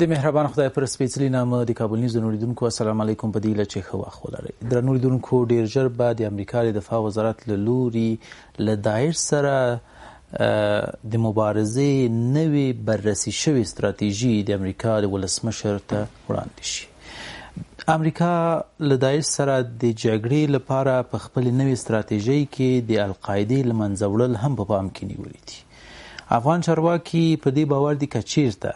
د مهربان خدای پر سپېڅلي نامه د کابل نیوز نوریدونکو السلام علیکم په دې لچې خو واخ ولري د نوریدونکو ډیر ژر به د امریکا د دفاع وزارت له لوري له داعش سره د مبارزې نوې بررسي شوې ستراتیژي د امریکا د ولسمشر ته وړاندې شي امریکا له داعش سره د جګړې لپاره په خپل نوې ستراتیژۍ کې د القاعده لمنځه وړل هم په پام کې نیولې دي افغان چارواکي په دې باور دي چې چیرته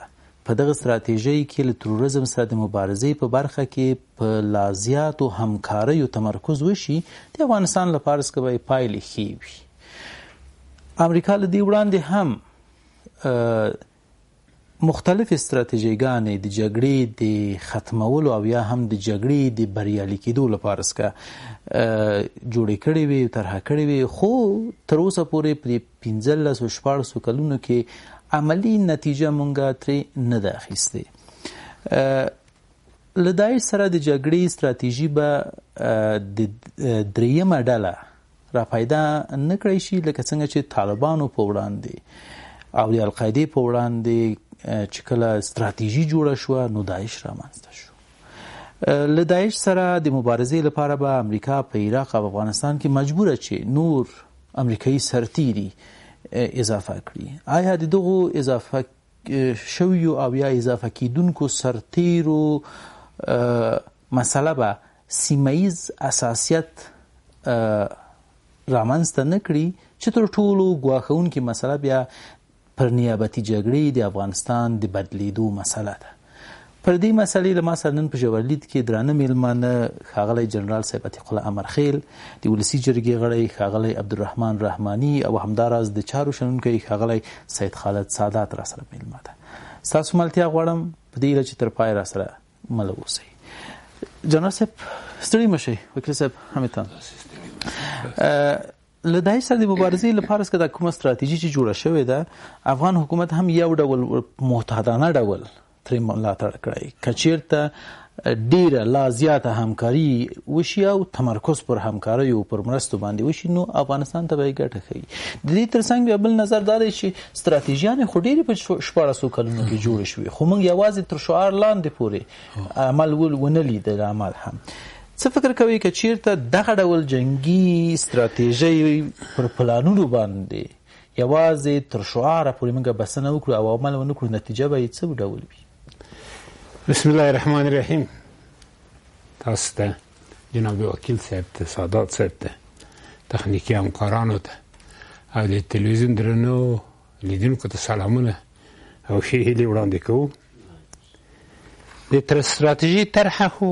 په دغه ستراتیژۍ کې له تروریزم سره د مبارزې په برخه کې په لازیاتو همکاریو تمرکز وشي د افغانستان لپاره سکوي پایلې ښې وي امریکا له دې وړاندې هم مختلفې ستراتیژۍ ګانې د جګړې د ختمولو او یا هم د جګړې د بریالي کېدو لپاره سکه جوړې کړې وي طرح کړې وي خو تر اوسه پورې په 15 او 14 کلونو کې عملی نتیجه مونږه ترې نه ده اخیستې له داعش سره د جګړې ستراتیژي به د دریمه ډله را پیدا نه کړی شي لکه څنګه چې طالبانو په وړاندې او د القاعده په وړاندې چې کله ستراتیژي جوړه شو نو داعش رامنځته شو له داعش سره د مبارزې لپاره به امریکا په عراق او افغانستان کې مجبور چې نور امریکایي سرتیري اضافه کړي آیا د دغو اضافه شویو او یا اضافه کیدونکو سرتیرو مسله به سیمه ییز اساسیت رامنځته نه کړي چې تر ټولو ګواښونکې مسله بیا پر نیابتي جګړې د افغانستان د بدلیدو مسله ده پر دې مسئلې له ما سره نن په ژورلید کې درانه میلمانه ښاغلی جنرال صاحب عتیق الله امرخیل د ولسي جرګې غړی ښاغلی عبدالرحمن رحماني او همداراز د چارو شنونکی ښاغلی سید خالد سادات را سره میلمه ده ستاسو ملتیا غواړم په دې هیله چې تر پای را سره مل اوسئ جنرال صاحب ستړي مشي وکیل صاحب همتان له داعش سره د مبارزې لپاره که دا کومه ستراتیژي چې جوړه شوې ده افغان حکومت هم یو ډول محتاطانه ډول ترې ملاتړ کړی که چیرته ډیره لا زیاته همکاري وشي او تمرکز پر همکاریو پر مرستو باندې وشي نو افغانستان ته به یې ګټه ښیي د دې ترڅنګ بیا بل نظر دا دی چې ستراتیژیانې خو ډېرې په شپاړسو کلونو کې جوړې شوې خو موږ یوازې تر شعار لاندې پورې عمل ونه لید عمل هم څه فکر کوی که چیرته دغه ډول جنګی ستراتیژی پر پلانونو باندی یوازې تر شعاره پورې موږ بسنه وکړو او عمل ونه کړو نتیجه به یې څه ډول وي بسم الله الرحمن الرحیم تاسو ته جناب وکیل صاحب ته سادات صاحب ته تخنیکی همکارانو ته او د تلویزیون درنو لیدونکو ته سلامونه او ښې هیلې وړاندې کوو د تر ستراتیژي طرحه خو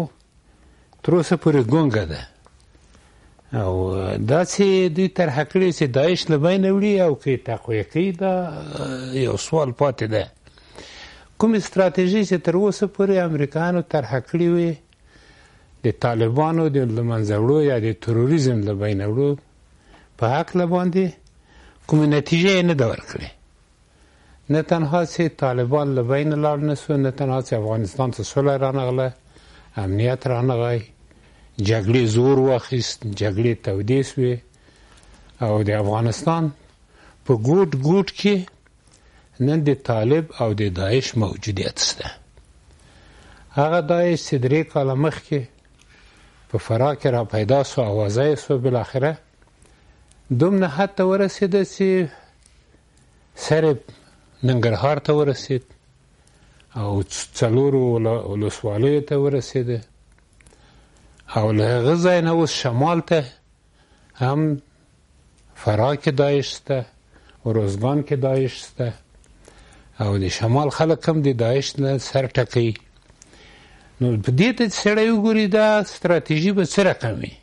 تر اوسه پورې ګونګه ده او دا چې دوی طرحه کړې چې داعش له بینه وړي او که یې تقویه کوي دا یو سوال پاتې دی کومې ستراتیژۍ چې تر اوسه پورې امریکایانو طرحه کړې وې د طالبانو د له منځه وړو یا د تروریزم له بینه وړو په هکله باندې کومې نتیجې یې نه ده ورکړې نه تنها چې طالبان له بینه لاړ نه سو نه تنها چې افغانستان ته سوله رانغله امنیت رانغی جګړې زور واخیست جګړې تودې سوې او د افغانستان په ګوټ ګوټ کې نن د طالب او د داعش موجودیت شته هغه داعش چې درې کاله مخکې په فراه کې را پیدا سو اوازه یې سو بالاخره دومره حد ته ورسېده چې سرب ننګرهار ته ورسېد او څلورو ولسوالیو ته ورسېده او له هغه ځای نه اوس شمال ته هم فراه کې داعش شته روزګان کې داعش شته او د شمال خلک هم د داعش نه سر ټکوي نو په دې ته چې سړی وګوري دا ستراتیژي به څه رقم وي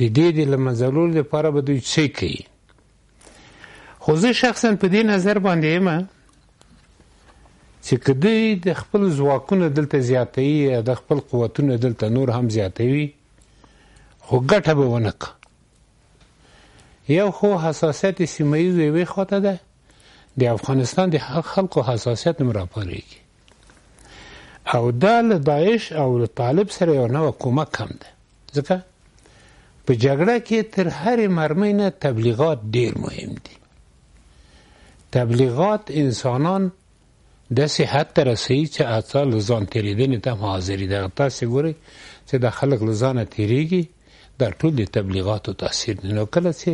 د دې د له منځه وړلو لپاره به دوی څه کوي خو زه شخصا په دې نظر باندې یم چې که دوی د خپل ځواکونه دلته زیاتوي یا د خپل قوتونه دلته نور هم زیاتوي خو ګټه به ونه کړي یو خو حساسیت سیمه ییز یوې خواته ده د افغانستان د خلکو حساسیت هم راپارېږي او دا له داعش او له طالب سره یو نوع کمک هم ده ځکه په جګړه کې تر هرې مرمۍ نه تبلیغات ډیر مهم دي تبلیغات انسانان د صحت ته رسوي چې اعصا له ځان تېرېدنې ته هم حاضري دغه تاسې ګورئ چې د خلک له ځانه تېرېږي دا ټول د تبلیغاتو تاثیر دی نو کله چې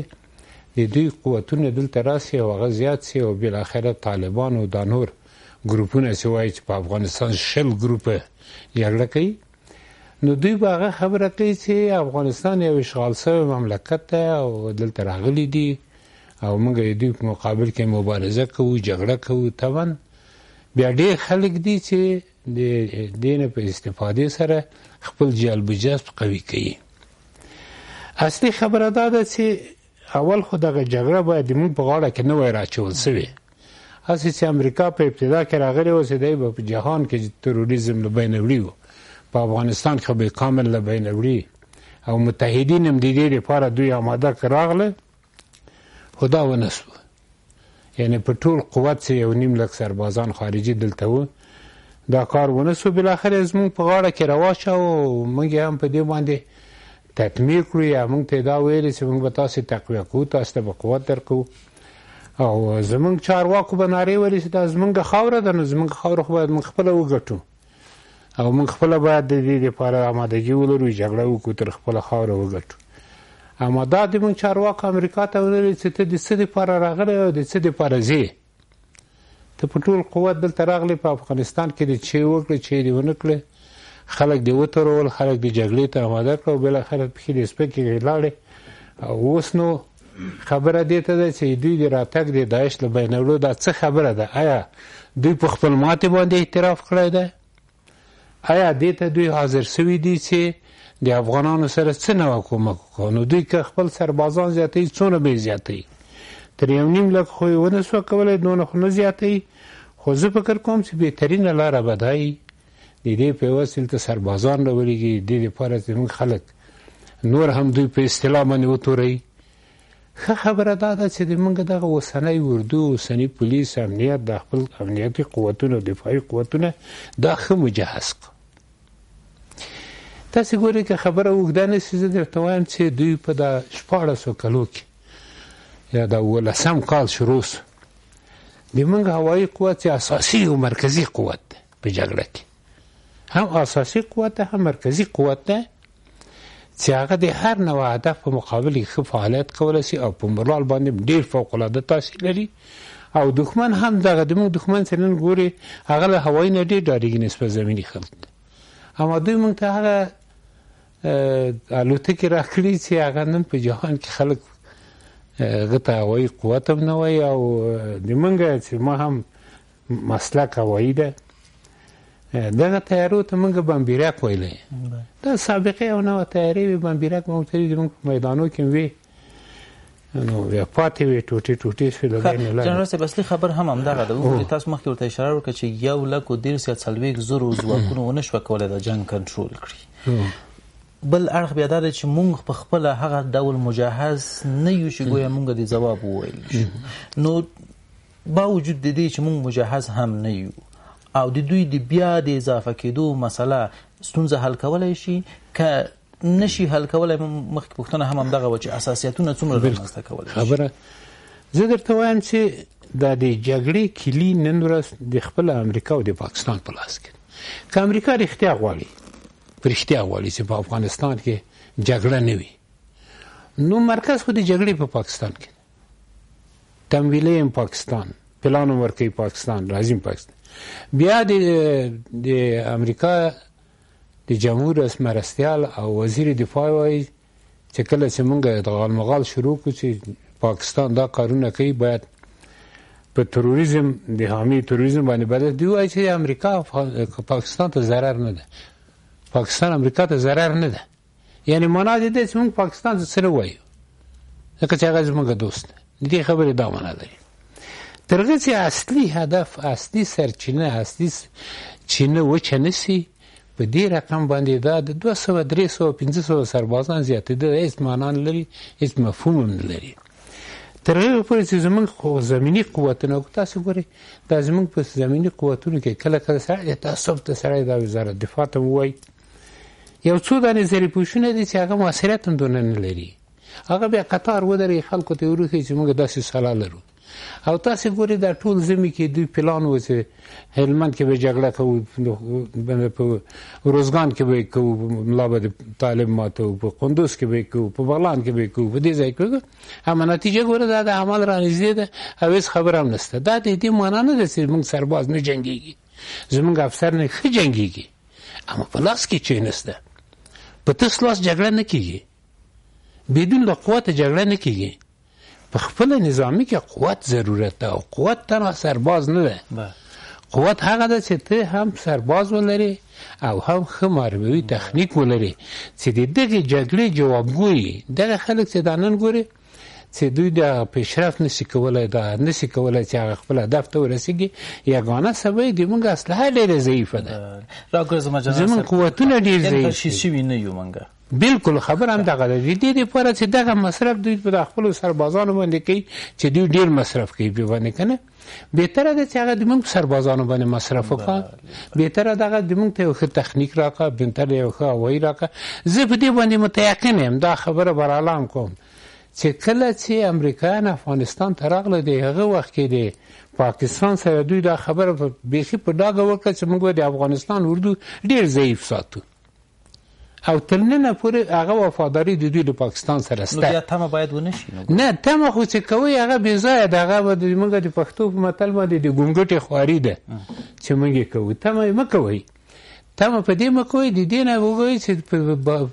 د دوی قوتونه دلته راسي او هغه زیات سي او بالاخره طالبان او دا نور ګروپونه چې وایي چې په افغانستان شل ګروپه جګړه کوي نو دوی به هغه خبره کوي چې افغانستان یو اشغال شوی مملکت دی او دلته راغلي دي او موږ یې دوی په مقابل کې مبارزه کوو جګړه کوو طبعا بیا ډېر خلک دي چې د دې نه په استفادې سره خپل جلب و جذب قوي کوي اصلي خبره دا ده چې اول خو دغه جګړه باید موږ په غاړه کې نه وای راچول سوې هسې چې امریکا په ابتدا کې راغلی و چې دی به په جهان کې تروریزم له بینه وړي و په افغانستان کې به کامل له بینه وړي او متحدین هم د دې لپاره دوی آماده که راغله خو دا ونه سو یعنی په ټول قوت سه یو نیم لک سربازان خارجي دلته وو دا کار ونه سو بالاخره زمونږ په غاړه کې رواچه او موږ هم په دې باندې تطمیع کړو یا موږ ته دا ویل چې موږ به تاسو تقویه کوو تاسو ته به قوت درکو او زمونږ چارواکو به نارې ویلې چې دا زمونږ خاوره ده نو زمونږ خاوره خو باید موږ خپله وګټو او موږ خپله باید د دې لپاره آمادګي ولرو جګړه وکړو تر خپله خاوره وګټو اما دا د موږ چارواکو امریکا ته ویلي چې ته د څه لپاره راغلی او د څه لپاره ځې ته په ټول قوت دلته راغلی په افغانستان کې د چې وکړې چې دې ونه کړې خلک دې وترول خلک دې جګړې ته آماده کړه او بالاخره پښې دې سپکې لاړې او اوس نو خبره دې ته ده چې د دوی د راتګ د داعش له بینه وړو دا څه خبره ده؟ ایا دوی په خپل ماتې باندې اعتراف کړی دی؟ ایا دې ته دوی حاضر سوي دي چې د افغانانو سره څه نوع کومک وکړو نو دوی که خپل سربازان زیاتوي څونه به یې زیاتوي تر یو نیم لک خو یې ونه سوه کولی دونه خو نه زیاتوي خو زه فکر کوم چې بهترینه لاره به دا د دې په عوض چې دلته سربازان راولېږي د دې لپاره چې زموږ خلک نور هم دوی په اصطلاح باندې وتوروي ښه خبره دا ده چې د موږ دغه اوسنی اردو اوسنی پولیس امنیت د خپل امنیتي قوتونو دفاعي قوتونه دا ښه مجهز کړو تاسو ګورئ که خبره وګدا نه سي زه درته وایم چې دوی په دا شپاړسو کلو کې یا دا ولسم کال شروع سو د موږ هوایي قوت چې اساسي او مرکزي قوت دی په جګړه کې هم اساسي قوت ده هم مرکزي قوت ده چې هغه د هر نوع هدف په مقابل کې ښه فعالیت کولی شي او په مورال باندې ډېر فوقالعاده تاثیر لري او دښمن هم دغه زموږ دښمن چې نن ګوري هغه له هوایي نه ډېر ډارېږي نسبت زمیني خلک ته اما دوی موږ ته هغه الوتکې راکړي چې هغه نن په جهان کې خلک هغه ته هوایي قوت هم نه وایي او د موږ چې ما هم مسلک هوایی ده دغه تیارو ته موږ بمبیرک ویلې دا سابقه یو نو تیارې وی بمبیرک مو ترې زموږ په میدانو کې وی نو بیا پاتې وی ټوټي ټوټي شو لږه نه لږه جنرال صاحب اصلي خبر هم هم دغه د وګړي تاسو مخکې ورته اشاره وکړه چې یو لکو ډیر سیا څلويک زرو ځواکونو ونه شو کولای د جنگ کنټرول کړي بل اړخ بیا دا چې مونږ په خپل هغه ډول مجهز نه یو چې ګویا مونږ د جواب وویل نو باوجود د دې چې موږ مجهز هم نه یو او د دوی د بیا د اضافه کېدو مسله ستونزه حل کولای شي که نشي حل کولای مخکې پوښتنه هم همدغه و چې اساسیتونه څومره رامنځته کولای شي خبره زه درته وایم چې دا د جګړې کلی نن ورځ د خپل امریکا او د پاکستان په لاس کې که امریکا رښتیا غواړي رښتیا غواړي چې په افغانستان کې جګړه نه وي نو مرکز خو د جګړې په پاکستان کې تمویلی ام پاکستان پلانم ورکی پاکستان راځیم پاکستان بیا د د امریکا د جمهور رئیس مرستیال او وزیر دفاع وایي چې کله چې موږ د غالمغال شروع کړو چې پاکستان دا کارونه کوي باید په تروریزم د حامی تروریزم باندې بدل دی وایي چې امریکا پاکستان ته ضرر نه ده پاکستان امریکا ته ضرر نه ده یعنې معنا دې ده چې موږ پاکستان ته څه نه وایو ځکه چې هغه زموږ دوست دی دې خبرې دا معنا لري تر هغه چې اصلي هدف اصلي سرچینه اصلي چینه وچه نسی په دې رقم باندې دا د 200 300 500 سربازان زیاتېدل هیڅ معنا نه لري هیڅ مفهوم هم نه لري تر هغه پورې چې زمونږ خو زمینی قوتونه او تاسو ګوري دا زمونږ په زمینی قوتونو کې کله کله سره د تاسو ته سره د وزارت دفاع ته وایي یو څو دانې زرې پوشونه دي چې هغه موثریت هم دونه نه لري هغه بیا قطار ودرې خلکو ته وروښي چې موږ داسې سلا لرو او تاسې ګوري دا ټول زمي کې دوی پلان و چې هلمند کې به جګړه کوو په روزګان کې به کوو ملا به طالب ماتو په قندوز کې به کوو په بغلان کې به کوو په دې ځای کې اما نتیجه ګوره دا د عمل را نږدې ده او هیڅ خبره هم نشته دا د دې معنا نه ده چې موږ سرباز نه جنګيږي زمونږ افسر نه ښه جنګيږي اما په لاس کې چې نسته په تس لاس جګړه نه کیږي بدون له قوت جګړه نه کیږي په خپل نظامی کې قوت ضرورت ده او قوت تنها سرباز نه ده بله. قوت هغه ده چې ته هم سرباز ولري او هم ښه ماربوي تخنیک ولري چې د دغه جګړې جوابګوی دغه خلک چې دا نن ګوري چې دوی د هغه پیشرفت نشي کولای دا نشي کولای چې هغه خپل هدف ته ورسیږي یګانه سبب دی موږ اصله ډېره ضعیفه ده راګوز مجنه زمون قوتونه ډېر ضعیف شي شوی نه یو منګه بالکل خبر هم دغه د دې لپاره چې دغه مصرف دوی په خپل سربازانو باندې کوي چې دوی ډیر مصرف کوي په باندې کنه بهتره ده چې هغه د موږ سربازانو باندې مصرف وکړه بهتره ده هغه د موږ ته یو ښه تخنیک راکړه بهتره یو ښه هوایي راکړه زه په دې باندې متيقن یم دا خبره بر اعلان کوم چې کله چې امریکایان افغانستان ته راغله د هغه وخت کې دی پاکستان سره دوی دا خبره به بيخي په ډاګه وکړه چې موږ د افغانستان اردو ډیر ضعیف ساتو او تر ننه پورې هغه وفاداری د دوی له پاکستان سره سته نو بیا تمه باید ونه شي نه تمه خو چې کوي هغه بې ځایه ده هغه د موږ د پښتو په متل باندې د ګونګټې خواري ده چې موږ یې کوو تمه یې مه کوئ تمه په دې مه کوئ د دې نه وګورئ چې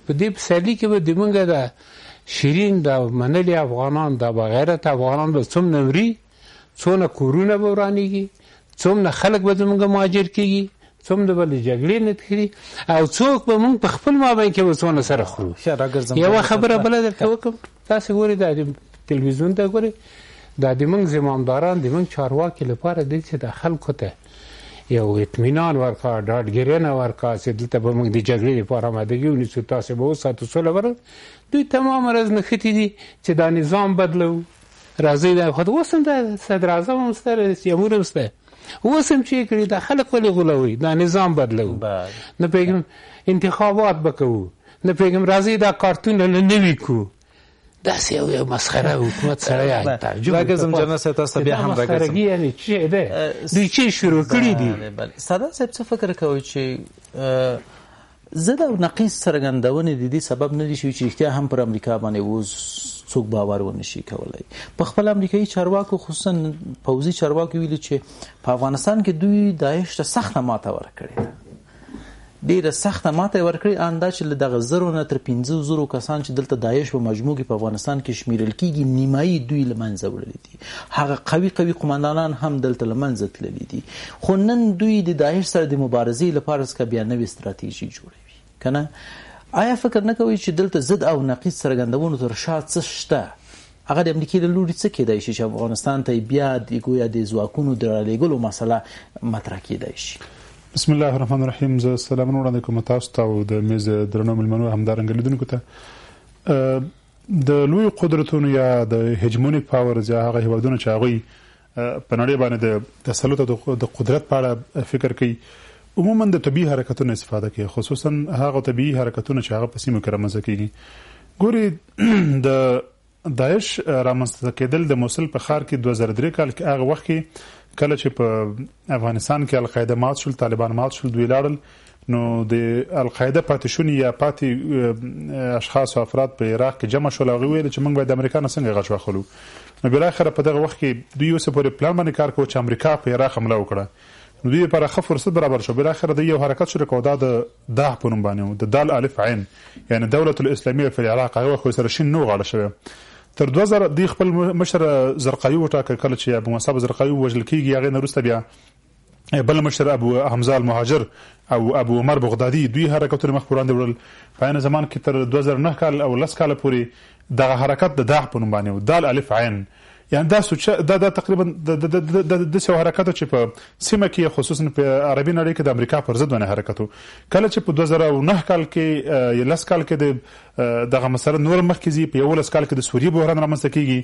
په دې پسرلي کې به د موږ د شیرین د منلي افغانان د بغیرت افغانان به څومره مري څونه کورونه به ورانیږي څومره خلک به زمونږ مهاجر کیږي څومره به له جګړې نه تخري او څوک به مونږ په خپل مابین کې وسونه سره خورو یو خبره بل درته وکم تاسو ګوري دا تلویزیون ته ګوري دا د مونږ زمامداران د مونږ چارواکي لپاره دي چې د خلکو ته یو اطمینان ورکا ډاډګیرنه ورکا چې دلته به موږ د جګړې لپاره آمادګي ونیسو تاسو به وساتو سوله ورو دوی تمام ورځ نښتي دي چې دا نظام بدلو راځی دا خود اوس هم د صدر اعظم هم سته رئیس جمهور هم سته اوس هم چې کړي دا خلک ولې غولوي دا نظام بدلو نه پیګم انتخابات بکوو نه پیګم راځي دا کارتون له نوي کو داسې یو مسخره حکومت سره یې تعجب راګرځم جنرال صاحب تاسو بیا هم راګرځم یعنی چې ده دوی چې شروع کړی دي ساده صاحب څه فکر کوي چې ضد او نقیض څرګندونې د دې سبب نه دي شوي چې رښتیا هم پر امریکا باندې اوس څوک باور ونه شي کولای په خپل امریکایي چارواکو خصوصا پوځي چارواکو ویلي چې په افغانستان کې دوی داعش ته سخته ماته ورکړې ده ډیره سخته ماته ورکړي ان دا چې له دغه زرو نه تر 15000 کسان چې دلته داعش په مجموع کې په افغانستان کې شمیرل کیږي نیمایي دوی لمنځه وړل دي هغه قوي قوي قوماندانان هم دلته له منځه تللي دي خو نن دوی د داعش سره د مبارزې لپاره څخه بیا نوې ستراتیژي جوړوي کنه آیا فکر نه کوي چې دلته ضد او نقیض څرګندونو تر شا څه شته هغه د امریکای له لوري څه کېدای شي چې افغانستان ته بیا د ګویا د ځواکونو د رالیږلو مسله مطرح کېدای شي بسم الله الرحمن الرحیم زه سلام وړاندې کوم تاسو ته او د میز درنو ملمنو همدارنګ لیدونکو ته د لویو قدرتونو یا د هجمونیک پاورز یا هغه هیوادونه چې هغوی په نړۍ باندې د تسلط او د قدرت په اړه فکر کوي عموما د طبي حرکتونو استفاده کوي خصوصا هغه طبي حرکتونه چې هغه په سیمه کې رامنځته کیږي ګوري د داعش رامنځته کېدل د موصل په ښار کې 2003 کال کې هغه وخت کې کله چې په افغانستان کې القاعده مات شول طالبان مات شول دوی لاړل نو د القاعده پاتې شوني یا پاتې اشخاص او افراد په عراق کې جمع شول هغوی ویل چې موږ باید د امریکا نه څنګه غچ واخلو نو بالاخره په دغه وخت کې دوی اوسه پورې پلان باندې کار کوي چې امریکا په عراق حمله وکړه نو دوی لپاره ښه فرصت برابر شو بالاخره دوی یو حرکت شروع کړ دا د داه په نوم باندې د دال الف عین یعنی دوله الاسلامي فی العراق هغه خو سره شین نو غاړه شوه تر 2000 دی خپل مشر زرقایو وټاکه کله چې ابو مصعب زرقایو وژل کیږي هغه نورسته بیا بل مشر ابو حمزه المهاجر او ابو عمر بغدادي دوی حرکتونه مخ پر وړاندې وړل په عین زمان کې تر 2009 کال او لس کاله پورې دغه حرکت د داغ په نوم باندې و دال الف عین یعنی دا سوچه دا دا تقریبا د سیو حرکت چې په سیمه کې خصوصا په عربي نړۍ کې د امریکا پر ضد باندې حرکت کله چې په 2009 کال کې یا لس کال کې د دغه مسله نور مخکې زی په یو لس کال کې د سوریې بحران رامنځته کیږي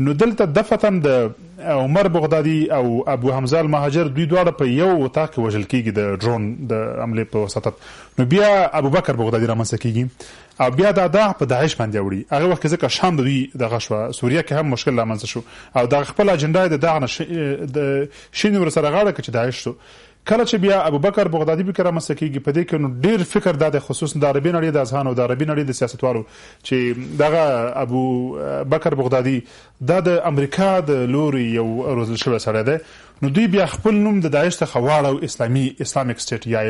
نو دلته دفعتا د عمر بغدادي او ابو حمزه المهاجر دوی دواړه په یو اتاق کې وژل کیږي د ډرون د عملې په وساطت نو بیا ابو بکر بغدادي رامنځته کیږي او بیا دا داع په داعش باندې اوړي هغه وخت کې ځکه شام د دوی دغه شو سوریه کې هم مشکل رامنځته شو او دغه خپل اجنډا د داع نه د شین ور سره غاړه کې چې داعش شو کله چې بیا ابوبکر بغدادي فکر رامنځته کېږي، په دې کې نو ډېر فکر دا دی، خصوصاً د عربې نړۍ د اذهانو او د عربي نړۍ د سیاستوالو، چې دغه ابوبکر بغدادي دا د امریکا د لوري یو روزل شوی سړی دی، نو دوی بیا خپل نوم د داعش څخه واړاو اسلامي، Islamic State، یا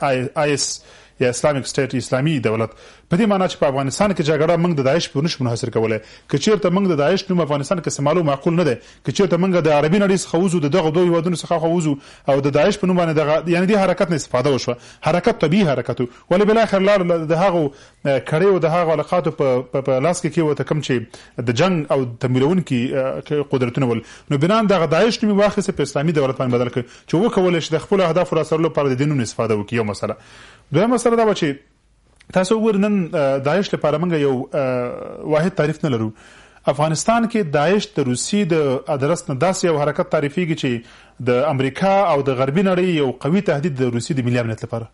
آی ایس یا اسلامک سټیټ، اسلامي دولت، په دې مانا چې په افغانستان کې جګړه مونږ د داعش پورې نه شو منحصر کولای، که چېرته مونږ د داعش نوم افغانستان کې استعمالو معقول نه دی، که چېرته مونږ د عربي نړۍ څخه وځو، د دغو دوو هېوادونو څخه اخوا وځو او د داعش په نوم باندې دغه يعنې دې حرکت نه استفاده وشوه، حرکت طبيعي حرکت و، ولې بالاخره لاړ د هغو کړيو د هغو علقاتو په په لاس کې کېوته کوم چې د جنګ او تمويلوونکي قدرتونه ول، نو بناً دغه داعش نوم يې واخيست په اسلامي دولت باندې بدل کړ، چې وکولای شي د خپلو اهدافو لاسته وړلو لپاره د دې نوم نه استفاده وکړي، يو مسئله. دويمه مسئله دا وه چې. تاسو وګورئ نن داعش لپاره موږ یو واحد تعریف نه لرو افغانستان کې داعش د روسي د ادرس نه داسې یو حرکت تعریفېږي چې د امریکا او د غربي نړۍ یو قوي تهدید د روسي د ملي امنیت لپاره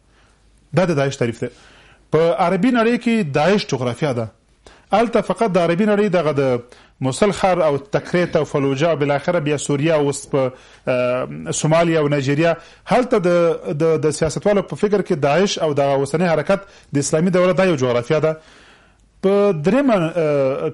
دا د داعش تعریف دی په عربي نړۍ کې داعش جغرافیا ده هلته فقط د عربي نړۍ دغه د موصل ښار او تکريت او فلوجه او بالاخره بیا سوریا او اوس په سومالیا او نایجیریا هلته د د د سیاستوالو په فکر کې داعش او دغه اوسنی حرکت د اسلامي دوره دا یو جغرافیا ده په درېمه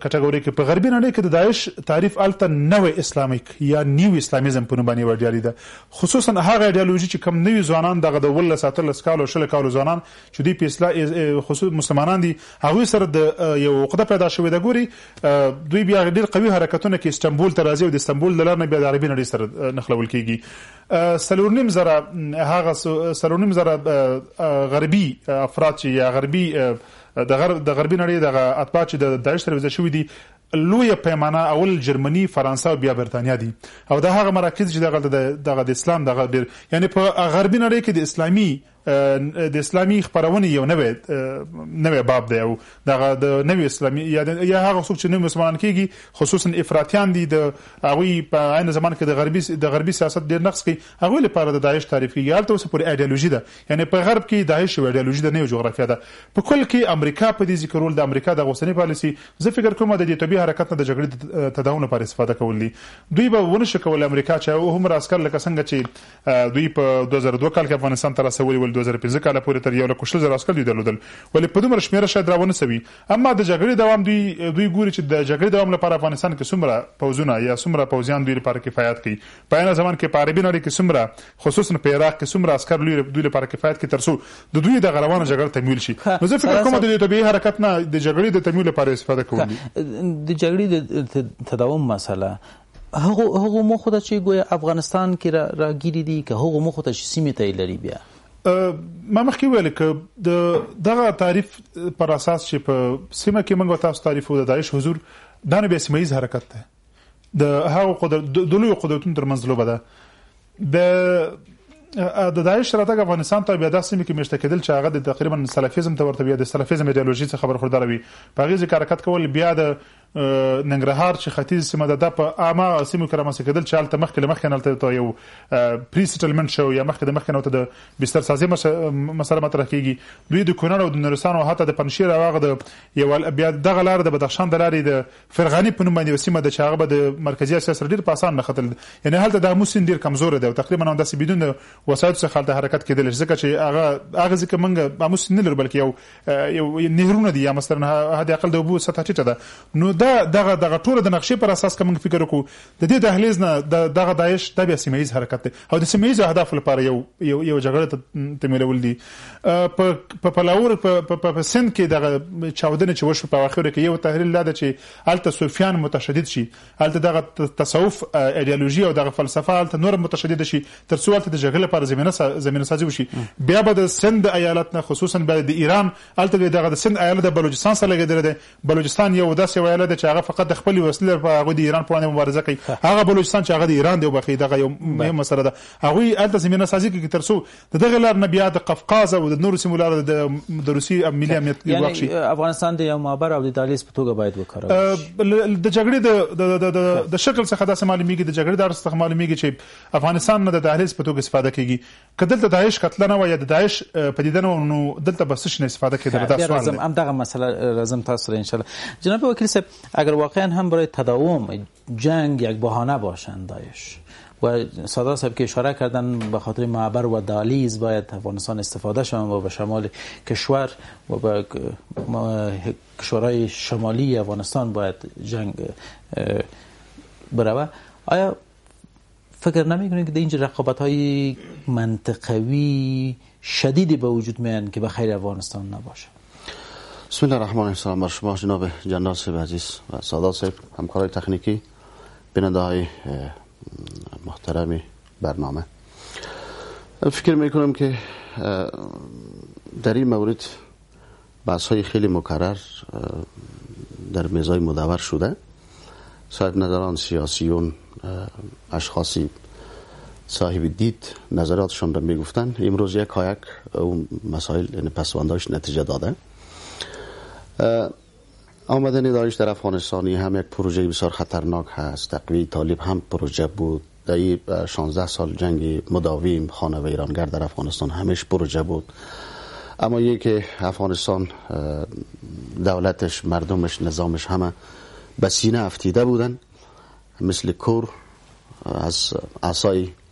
کټګوري کې په غربي نړۍ کې د داعش تعریف الته نوې اسلامیک یا نیو اسلامیزم په نوم باندې وړیالي ده خصوصا هغه ایډیالوژي چې کم نوي ځوانان دغه د ول ساتل سکالو شل کالو ځوانان چې دوی په اصطلاح خصوص مسلمانان دي هغوی سره د یو عقده پیدا شوې ده ګوري دوی بیا ډیر قوي حرکتونه کې استنبول ته راځي او د استنبول د لار نه بیا د عربي نړۍ سره نخلول کیږي سلورنیم زره هغه سلورنیم زره غربي افراد چې یا غربي د غرب د غربي نړۍ دغه اتباع چې د داعش سره وزه شوې دي لوی پیمانه اول جرمني فرانسه او بیا برتانیا دي او دا هغه مراکز چې دغه دغه د اسلام دغه ډیر یعنی په غربي نړۍ کې د اسلامي د اسلامي خبرونې یو نوې نوې باب دی او دغه د نوې اسلامي یا یا هغه څوک چې نوې مسلمان کیږي خصوصا افراطیان دي د هغه په عین زمان کې د غربي د غربي سیاست ډیر نقص کوي هغه لپاره د داعش تعریف کیږي هلته اوس پر ایدئولوژي ده یعنی په غرب کې داعش یو ایدئولوژي ده نه جغرافیا ده په کل کې امریکا په دې ذکر ول د امریکا د غوسنی پالیسی زه فکر کوم د دې طبي حرکت نه د جګړې تداوم لپاره استفاده کول دي دوی به ونه شکول امریکا چې هم راسکل لکه څنګه چې دوی په دوه زره دوه کال کې افغانستان ته راسولي ول، دوه زره پنځه کال پورې تر یو لک او شل زرو عسکر دوی درلودل، ولې په دومره شمېره شاید را ونه سوي، اما د جګړې دوام دوی دوی ګوري چې د جګړې دوام لپاره افغانستان کې څومره پوځونه یا څومره پوځیان دوی لپاره کفایت کوي، په عین زمان کې په عربي نړۍ کې څومره خصوصاً په عراق کې څومره عسکر لوی دوی لپاره کفایت کوي تر څو د دوی دغه روانه جګړه تمویل شي، نو زه فکر کوم د دې طبیعي حرکت نه د جګړې د تمویل لپاره استفاده کول دي. د جګړې د تداوم مسئله هغو موخو ته چې ګویا افغانستان کې راګیري دي که هغو موخو ته چې سیمې ته یې لري بیا ما مخکې ویل ک د دغه تعریف پر اساس چې په سیمه کې موږ تاسو تعریف د داعش حضور دا نه به سیمایي حرکت ده د هغو قدرت د لوی قدرتونو ترمنځ لوبه ده د د داعش راتګ افغانستان ته بیا داسې مې کې مشته کېدل چې هغه د تقریبا سلفیزم ته ورته بیا د سلفیزم ایدئولوژي څخه خبر خوردار وي په هغه ځکه حرکت کول بیا د ننګرهار چې ختیځ سیمه ده دا په عامه سیمو کې رامنځته کېدل چې هلته مخکې له مخکې نه هلته یو پری سیټلمنټ شو یا مخکې د مخکې نه د بستر سازي مسله مطرح کیږي دوی د کونړ او د نورستان او حتی د پنجشیر او هغه د یو بیا دغه لار د بدخشان د لارې د فرغاني په نوم باندې سیمه ده چې هغه به د مرکزي اسیا سره ډیر په اسان نه ختل یعنی هلته د موسین ډیر کمزور دی او تقریبا هم داسې بدون وسایل څخه هلته حرکت کېدل ځکه چې هغه هغه ځکه منګه موسین نه لربل کې یو نهرونه دي یا مثلا حد اقل د اوبو سطح ټیټه ده نو دا دغه دغه ټوله د نقشې پر اساس کوم فکر وکړو د دې دهلیز نه د دغه داعش د بیا سیمایز حرکت دی او د سیمایز اهداف لپاره یو یو یو جګړه ته تمولول دي په په پلاور په په سند کې دغه چاودنه چې وشو په اخر کې یو تحلیل لاده چې الته سفیان متشدد شي هلته دغه تصوف ایډیالوژي او دغه فلسفه هلته نور متشدد شي تر څو هلته د جګړې لپاره زمينه زمينه سازي وشي بیا به د سند ایالت نه خصوصا بیا د ایران هلته به دغه د سند ایالت د بلوچستان سره لګیدل دی بلوچستان یو داسې ویاله ده چې هغه فقط د خپل وسله په هغه د ایران په وړاندې مبارزه کوي هغه بلوچستان چې هغه د ایران دی وبخي دغه یو مهمه مسله ده هغه هلته زمينه سازي کوي تر څو د دغه لار نه بیا د قفقاز او د نورو سیمو لار د د روسي ملي امنیت یعنی واخشي افغانستان د یو معبر او د دالیز په توګه باید وکړو د جګړې د د د شکل څخه داسې معلومیږي د جګړې د ارز څخه معلومیږي چې افغانستان نه د دهلیز په توګه استفاده کیږي کدل ته داعش قتل نه و یا د داعش پدیده نه نو دلته بس شنه استفاده کیدل دا سوال دی هم دغه مسله لازم تاسو ان شاء الله جناب وکیل صاحب اگر واقعا هم برای تداوم جنگ یک بهانه باشند دایش و سادا صاحب که اشاره کردن به خاطر معبر و دالیز باید افغانستان استفاده شوند و به شمال کشور و به کشورهای شمالی افغانستان باید جنگ بروه آیا فکر نمیکنید که اینجا رقابت های منطقوی شدیدی به وجود میان که به خیر افغانستان نباشه بسم الله الرحمن الرحیم بر شما جناب جنرال صاحب عزیز و سادات صاحب همکارای تکنیکی بیننده های محترم برنامه فکر میکنم که در این مورد بحث های خیلی مکرر در میزای مدور شده صاحب نظران سیاسیون اشخاصی صاحب دید نظراتشان رو میگفتن امروز یک هایک اون مسائل یعنی پسونداش نتیجه داده آمدن دایش در افغانستانی هم یک پروژه بسیار خطرناک هست تقوی طالب هم پروژه بود در 16 سال جنگ مداویم خانه و ایرانگر در افغانستان همش پروژه بود اما یکی که افغانستان دولتش مردمش نظامش همه به سینه افتیده بودن مثل کور از عصای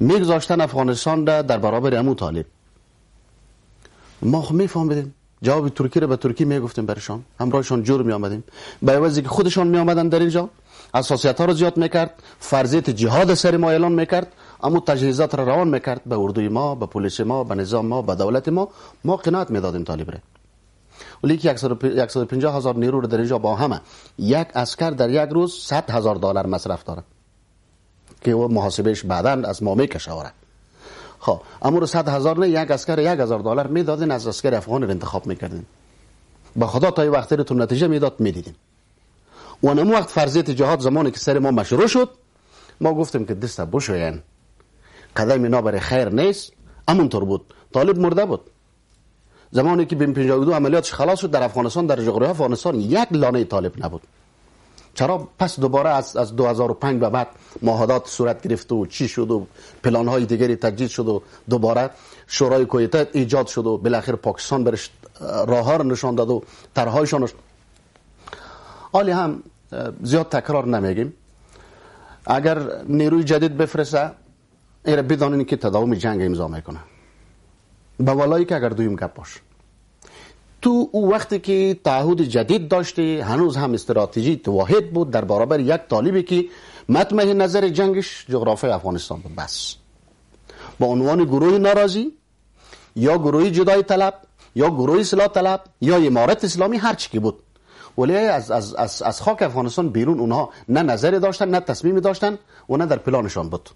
میگذاشتن افغانستان را در برابر امو طالب ما خو میفهمیدیم جواب ترکی را به ترکی میگفتیم برشان همراهشان جور می آمدیم به عوضی که خودشان می آمدن در اینجا اساسیت ها را زیاد میکرد فرضیت جهاد سر ما اعلان میکرد اما تجهیزات را روان میکرد به اردوی ما به پلیس ما به نظام ما به دولت ما ما قناعت میدادیم طالب را ولی که 150 هزار نیرو را در اینجا با همه یک اسکر در یک روز 100 هزار دلار مصرف داره که او محاسبهش بعدا از ما میکشه خب امور 100 هزار نه یک اسکر یک هزار دلار میدادین از اسکر افغان رو انتخاب میکردین به خدا تا وقتی رو نتیجه میداد میدیدین و اون وقت فرضیت جهاد زمانی که سر ما مشروع شد ما گفتیم که دست بشوین قدم اینا برای خیر نیست امون طور بود طالب مرده بود زمانی که بین 52 عملیاتش خلاص شد در افغانستان در جغرافیای افغانستان یک لانه طالب نبود چرا پس دوباره از از 2005 به بعد معاهدات صورت گرفت و چی شد و پلان های دیگری تجدید شد و دوباره شورای کویت ایجاد شد و بالاخره پاکستان برش راه ها رو نشان داد و طرحهایشان آلی هم زیاد تکرار نمیگیم اگر نیروی جدید بفرسته ایره بدانین که تداوم جنگ امضا میکنه به والایی که اگر دویم گپ باش تو او وقتی که تعهد جدید داشتی هنوز هم استراتژی واحد بود در برابر یک طالبی که متمه نظر جنگش جغرافی افغانستان بود بس با عنوان گروه ناراضی یا گروه جدای طلب یا گروه اصلاح طلب یا امارت اسلامی هر چی که بود ولی از, از, از, از خاک افغانستان بیرون اونها نه نظری داشتن نه تصمیمی داشتن و نه در پلانشان بود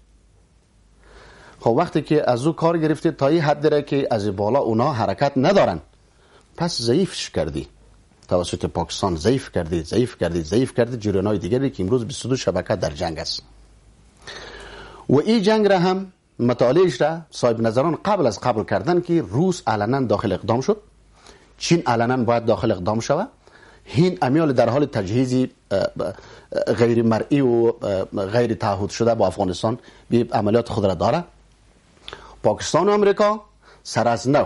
خب وقتی که از او کار گرفته تا این حد داره که از بالا اونا حرکت ندارن پس ضعیفش کردی توسط پاکستان ضعیف کردی ضعیف کردی ضعیف کردی های دیگری که امروز 22 شبکه در جنگ است و این جنگ را هم مطالع اجرا صاحب نظران قبل از قبل کردن که روس علنا داخل اقدام شد چین علنا باید داخل اقدام شود هند امیال در حال تجهیزی غیر مرئی و غیر تعهد شده با افغانستان به عملیات خود را داره پاکستان و امریکا سر از نو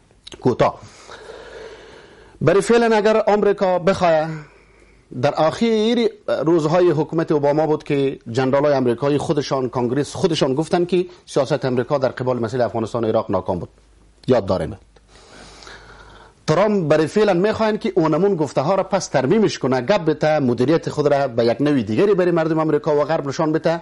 کوتاه برای فعلا اگر آمریکا بخواهد در آخر روزهای حکومت اوباما بود که جنرالای آمریکایی خودشان کنگریس خودشان گفتن که سیاست آمریکا در قبال مسئله افغانستان و عراق ناکام بود یاد داریم ترام برای فعلا میخواین که اونمون گفته ها را پس ترمیمش کنه گپ بته مدیریت خود را به یک نوی دیگری برای مردم امریکا و غرب نشان بده